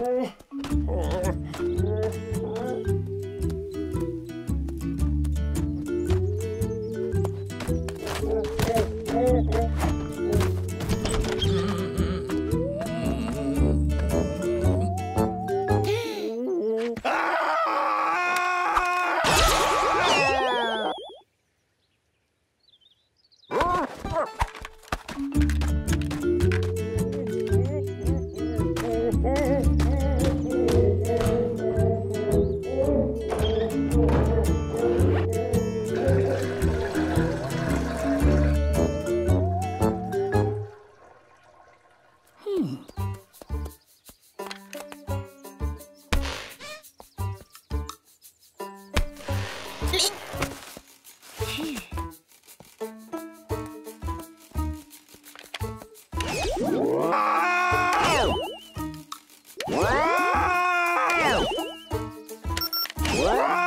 Ah! Hmm. Wow!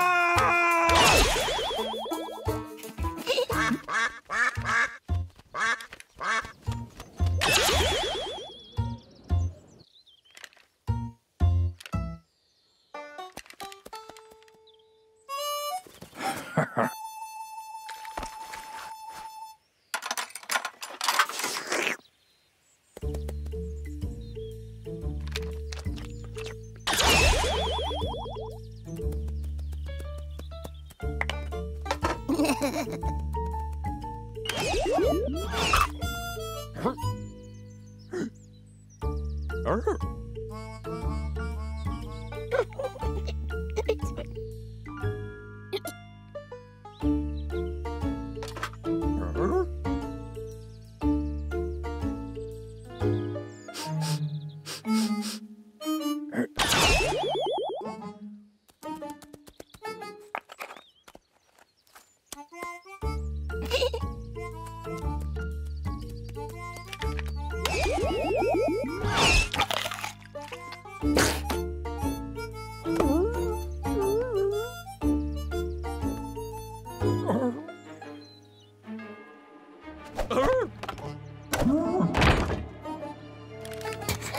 Arr!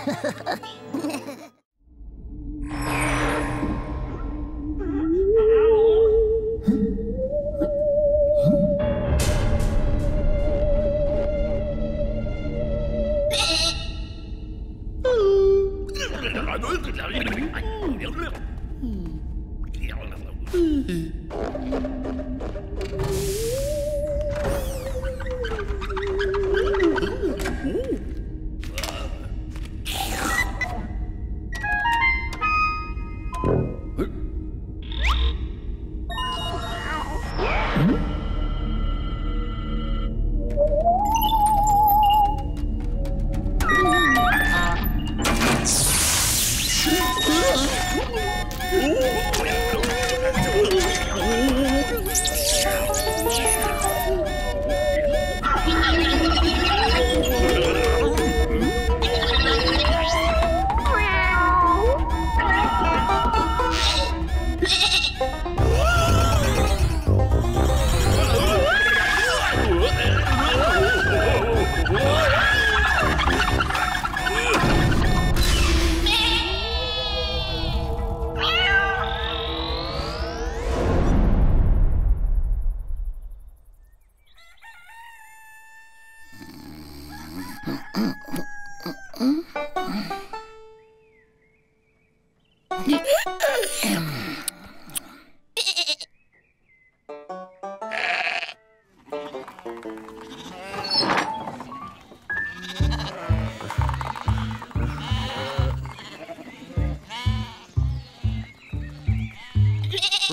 Hmm.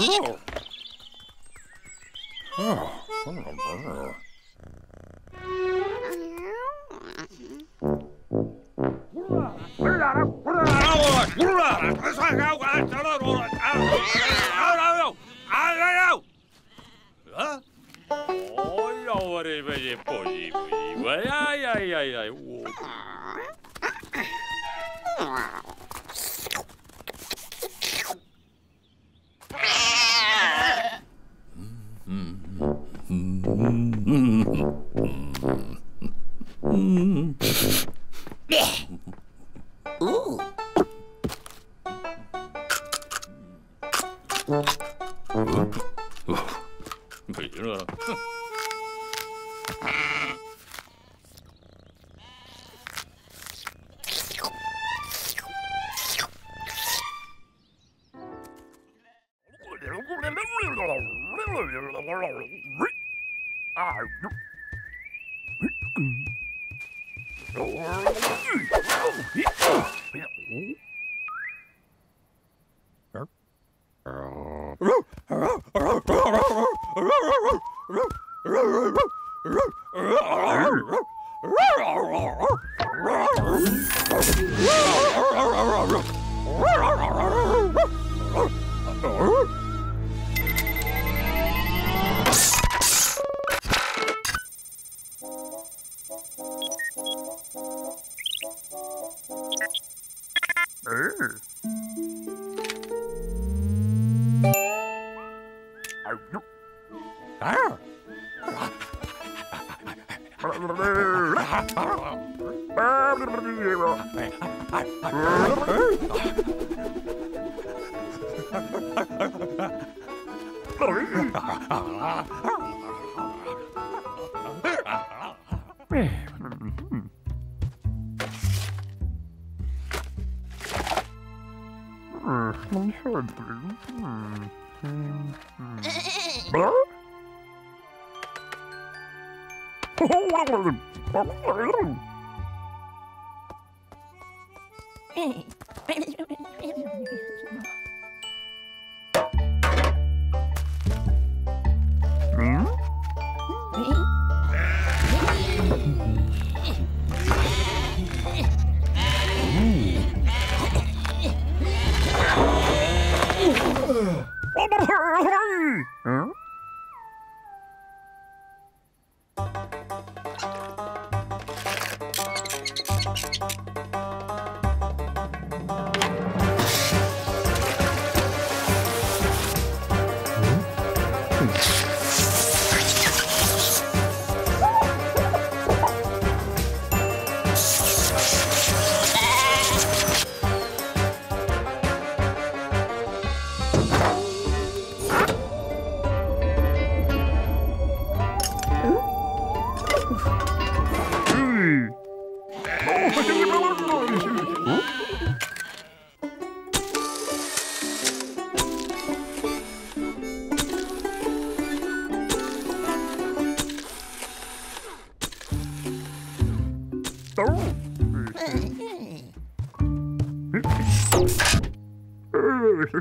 Oh. Oh. oh, oh. Olha o orelha, poli, poli, ai, ai, ai, ai, Mm-hmm. 哦嗯嗯嗯嗯嗯。Roar! Er. Hey. Ô, bắt họ ra đây!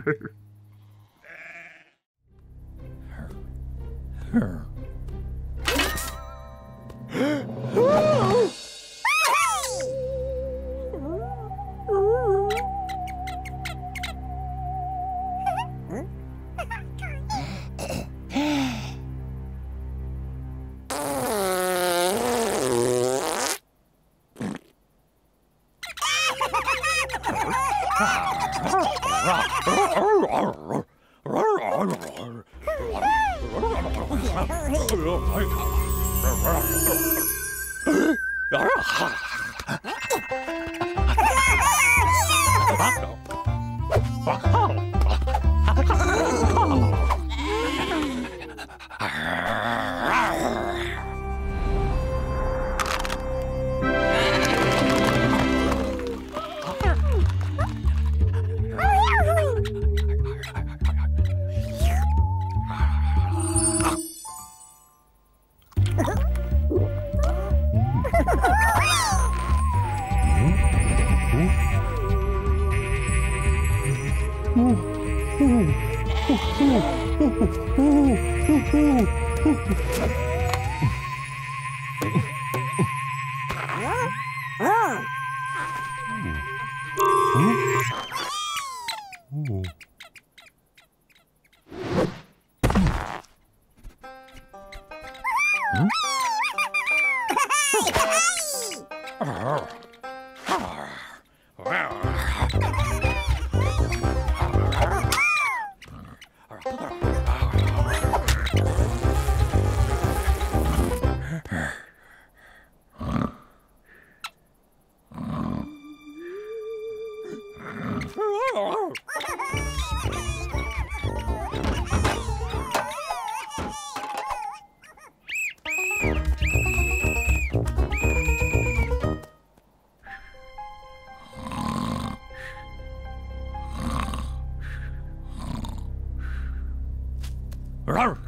through. Her. Her. Ha ha ha! 오. Rawr.